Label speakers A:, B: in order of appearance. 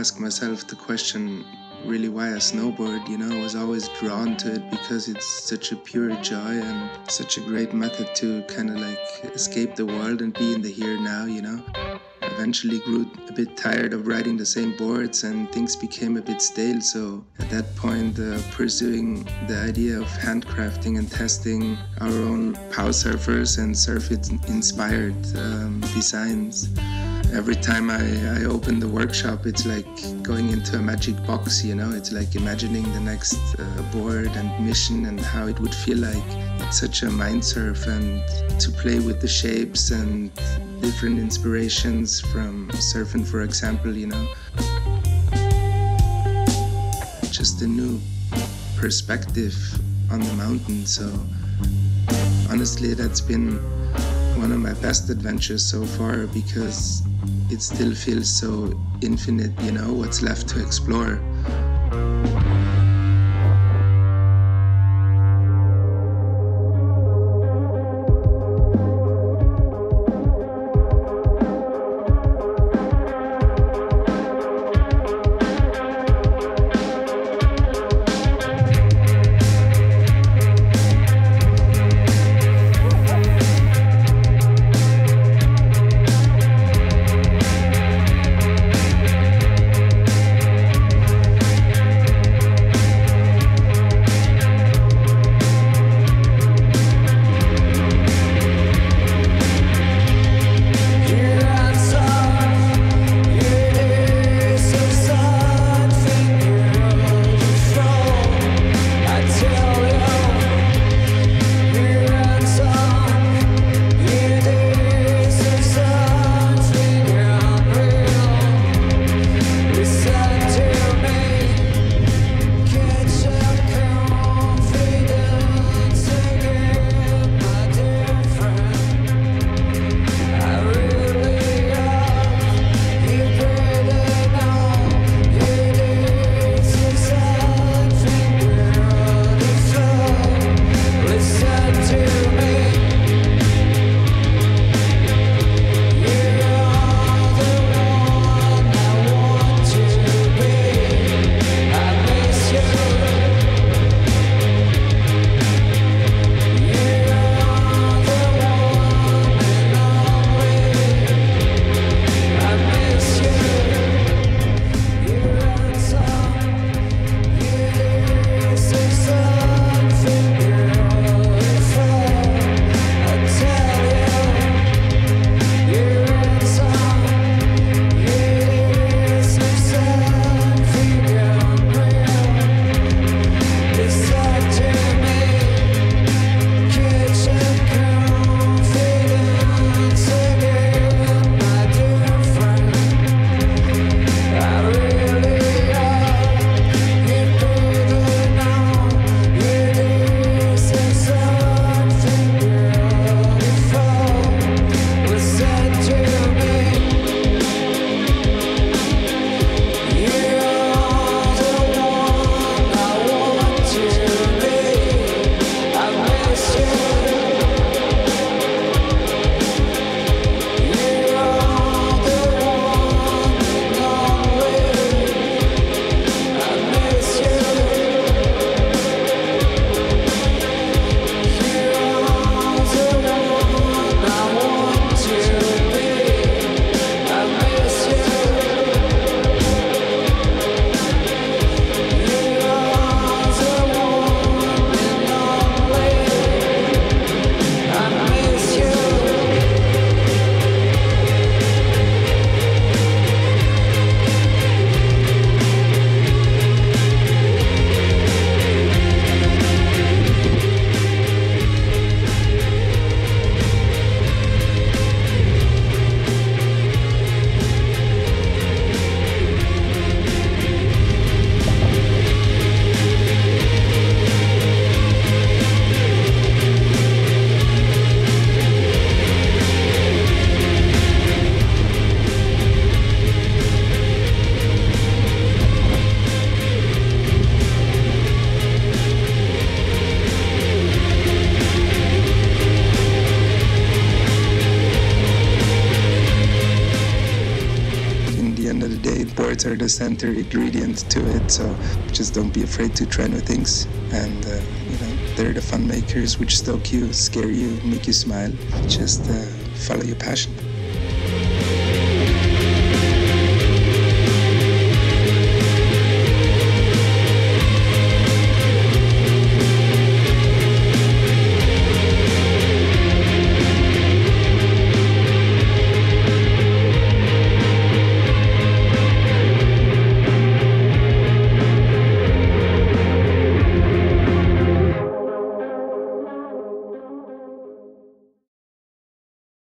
A: ask myself the question really why I snowboard. You know, I was always drawn to it because it's such a pure joy and such a great method to kind of like escape the world and be in the here now, you know. Eventually grew a bit tired of riding the same boards and things became a bit stale. So at that point, uh, pursuing the idea of handcrafting and testing our own pow surfers and surf inspired um, designs every time I, I open the workshop, it's like going into a magic box, you know? It's like imagining the next uh, board and mission and how it would feel like. It's such a mind surf and to play with the shapes and different inspirations from surfing, for example, you know? Just a new perspective on the mountain. So honestly, that's been one of my best adventures so far because it still feels so infinite, you know, what's left to explore. Habits are the center ingredient to it. So just don't be afraid to try new things. And, uh, you know, they're the fun makers which stoke you, scare you, make you smile. Just uh, follow your passion.